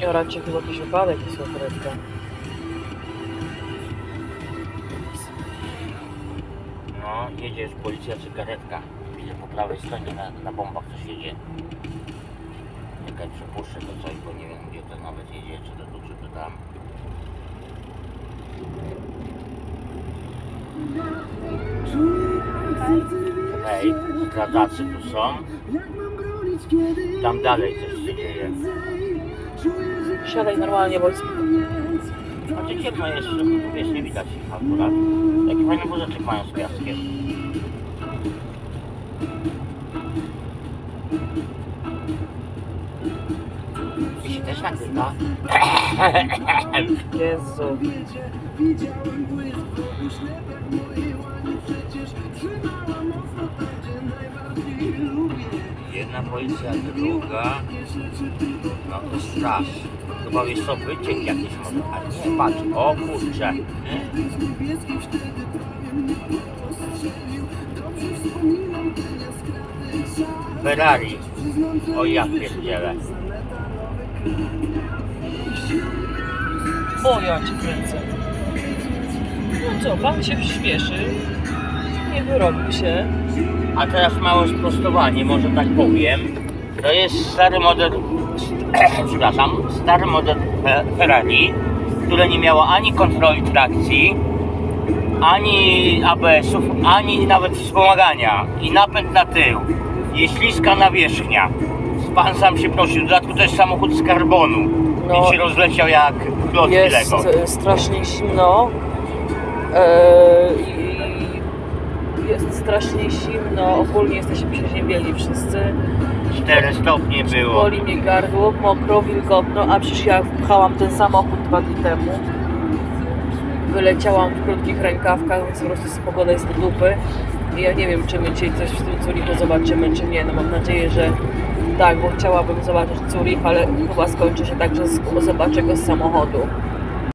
Ja raczej chyba jakiś wypadek jest karetka. No, jedzie już policja czy karetka. Widzę po prawej stronie na, na bombach coś jedzie. Czekaj, przepuszczę to coś, bo nie wiem gdzie to nawet jedzie, czy to tu, czy to tam. Hej, zdradacy tu są. Tam dalej coś się dzieje. Siadaj normalnie, jest... A gdzie ciemno jest, wiesz, nie widać ich akurat. Jaki fajny wózeczek mają z piaskiem. I się też nagrywa. Jezu. Jedna policja, druga. No to straż. Chyba wiesz co, wyciek jakiś może. A nie, patrz, o kurczę. Ferrari. O ja pierdzielę. O, ja cię kręcę. No co, pan się śpieszy. Nie wyrobił się. A teraz małe sprostowanie, może tak powiem. To jest stary model, przepraszam, stary model Fe- Ferrari, które nie miało ani kontroli trakcji, ani ABS-ów, ani nawet wspomagania i napęd na tył. Jest śliska nawierzchnia. Pan sam się prosił, w dodatku to jest samochód z karbonu, No. więc się rozleciał jak klocki Jest Lego. e, strasznie zimno. E, i jest strasznie zimno. Ogólnie jesteśmy przeziębieni wszyscy. 4 stopnie było. Boli mnie gardło, mokro, wilgotno, a przecież ja wpchałam ten samochód dwa dni temu. Wyleciałam w krótkich rękawkach, więc po prostu pogoda jest do dupy. I ja nie wiem, czy my dzisiaj coś w tym Zurichu zobaczymy, czy nie. No mam nadzieję, że tak, bo chciałabym zobaczyć Zurich, ale chyba skończy się tak, że z- zobaczę go z samochodu.